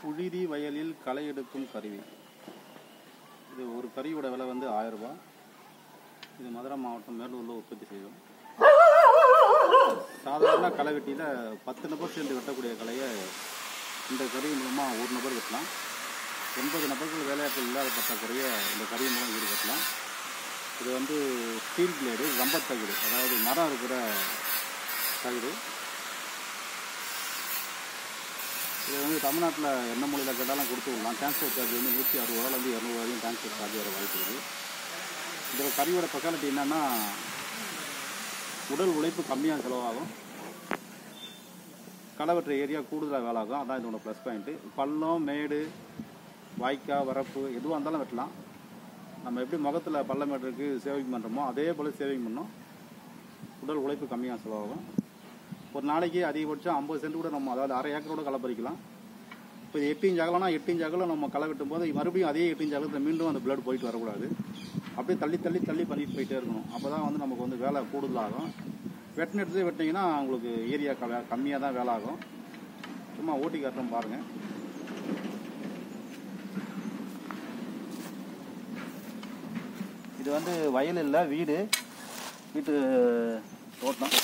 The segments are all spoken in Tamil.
புழுதி வயலில் களை எடுக்கும் கருவி. இது ஒரு கருவியோட விலை வந்து ஆயிரம் ரூபாய் இது மதுரை மாவட்டம் மேலூரில் உற்பத்தி செய்யும் சாதாரண களை வெட்டியில் பத்து நபர் சேர்ந்து வெட்டக்கூடிய கலையை இந்த கருவி மூலமாக ஒரு நபர் வெட்டலாம். எண்பது நபர்கள் வேலையாட்கள் இல்லாத பற்றாக்குறைய இந்த கருவி மூலம் ஈடுபட்டலாம் இது வந்து ஸ்டீல் பிளேடு ரம்பர் தகுடு அதாவது மரம் இருக்கிற தகுடு. இது வந்து தமிழ்நாட்டில் என்ன மொழியில் கேட்டாலும் கொடுத்து விடலாம். டிரான்ஸ்போர்ட் சார்ஜ் வந்து நூற்றி அறுபதுலேருந்து இரநூறு வரையும் டிரான்ஸ்போர்ட் சார்ஜ் வர வாய்ப்பு இருக்குது இந்த கறியோட ஸ்பெஷாலிட்டி என்னென்னா உடல் உழைப்பு கம்மியாக செலவாகும். களை ஏரியா கூடுதலாக வேலை ஆகும் அதான் இதோட ப்ளஸ் பாயிண்ட்டு பள்ளம் மேடு வாய்க்கால் வரப்பு எதுவாக இருந்தாலும் வெட்டலாம். நம்ம எப்படி முகத்தில் பள்ளம் மேட்டுக்கு சேவிங் பண்ணுறோமோ அதே போல் சேவிங் பண்ணோம். உடல் உழைப்பு கம்மியாக செலவாகும். ஒரு நாளைக்கு அதிகபட்சம் ஐம்பது சென்ட் கூட நம்ம அதாவது அரை ஏக்கரோட களை பறிக்கலாம். இப்போ இது எட்டு இன்ச் அகலம்னா எட்டு இன்ச் அகலம் நம்ம களை வெட்டும் போது மறுபடியும் அதே எட்டு இன்ச் அகலத்தில் மீண்டும் அந்த பிளட் போயிட்டு வரக்கூடாது. அப்படியே தள்ளி தள்ளி தள்ளி பண்ணிட்டு போயிட்டே இருக்கணும். அப்போ தான் வந்து நமக்கு வந்து வேலை கூடுதலாகும். வெட்டின இடத்துல வெட்டினீங்கன்னா உங்களுக்கு ஏரியா கம்மியாக தான் வேலை ஆகும். சும்மா ஓட்டி காட்டுறோம் பாருங்கள் இது வந்து வயல் இல்லை வீடு. வீட்டு தோட்டம்.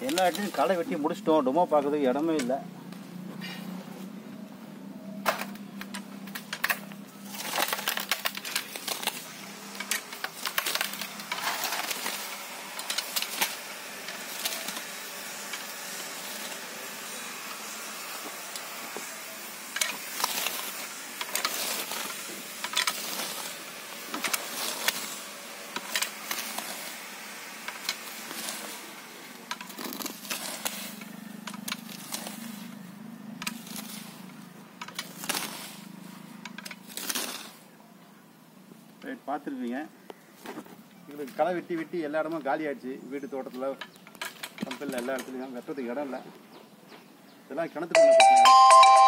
என்ன ஆச்சுன்னு களை வெட்டி முடிச்சிட்டோம். டொமோ பார்க்கறதுக்கு இடமே இல்லை. ரைட் பார்த்துருப்பீங்க. எங்களுக்கு களை வெட்டி வெட்டி எல்லா இடமும் காலி ஆயிடுச்சு வீட்டு தோட்டத்தில் கம்பெனியில் எல்லா இடத்துலையும் வெட்டுறதுக்கு இடம் இல்லை. இதெல்லாம் கிணத்துக்குள்ள